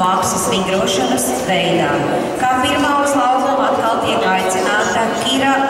mākslas vingrošanas veidā. Kā pirmā uz laukumu atkal tiek aicināta Kira Makārava, Latvija.